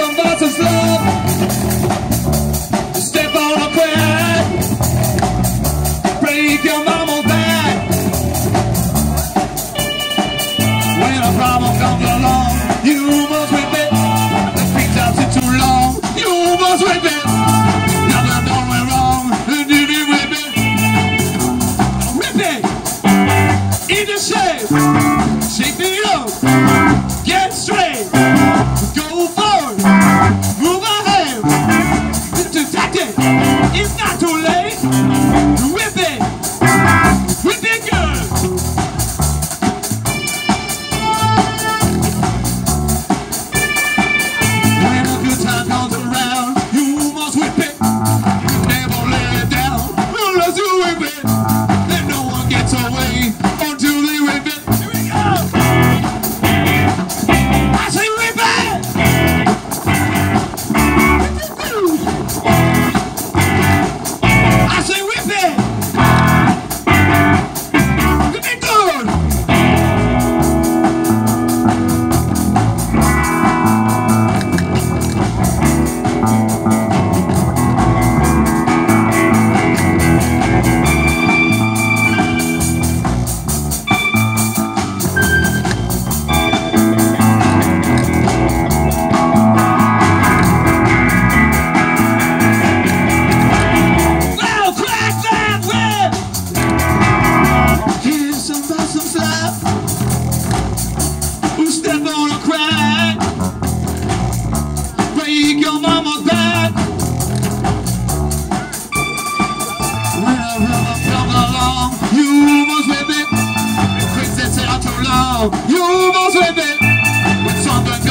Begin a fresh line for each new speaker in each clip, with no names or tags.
some love. Step on a pride. Break your mama's back. When a problem comes along, you must whip it. The too long, you must whip it. Whip it? Whip it! Shape, up.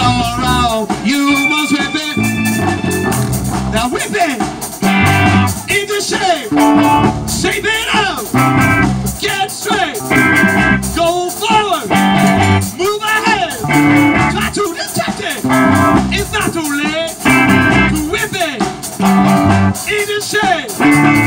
sorrow. You must whip it. Now whip it into shape. Shape it up. Get straight. Go forward. Move ahead. Not too detect. It's not too late to whip it into shape.